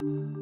you.